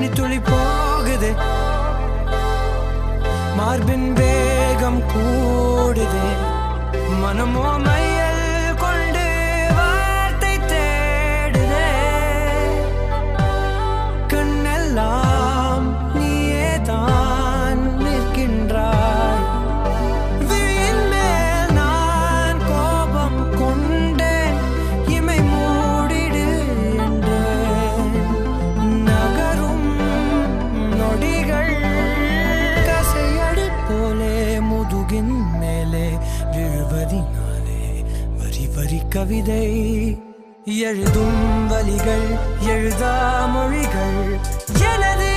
மணி துளி போகுது. மார்பின் வேகம் கூடுது. மனமோ மைய மேலே விழுவதினாலே வரி வரி கவிதை. எழுதும் வழிகள் எழுதா மொழிகள். எனது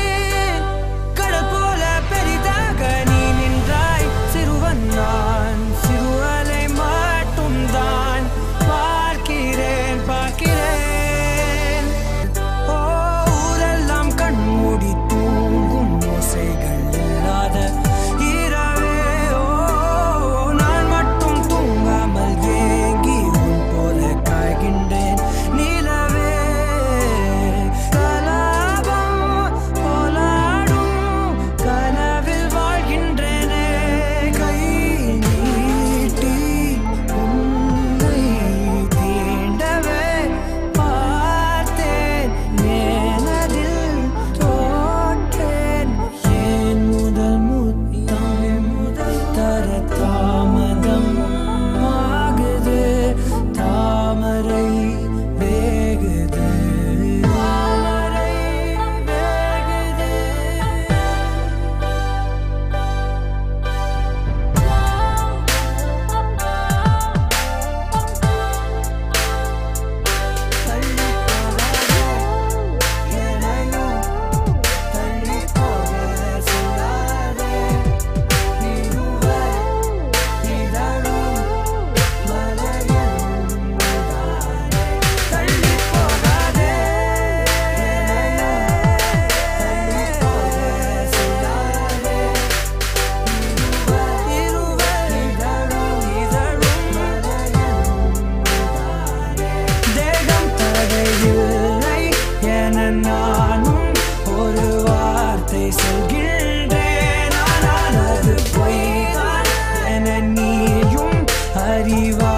செல்கின்றேன். ஆனால் அது பொய்தான் என நீயும் அறிவா